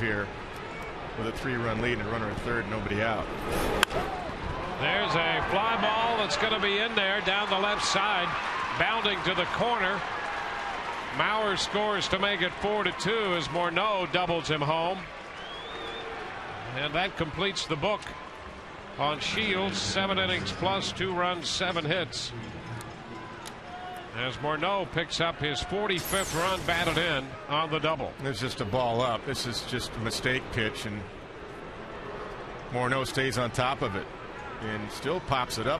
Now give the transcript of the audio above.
here with a three run lead and a runner at third, nobody out. There's a fly ball that's going to be in there down the left side, bounding to the corner. Mauer scores to make it four to two as Morneau doubles him home. And that completes the book on Shields. Seven innings plus two runs, seven hits. As Morneau picks up his 45th run batted in on the double. It's just a ball up. This is just a mistake pitch, and Morneau stays on top of it and still pops it up.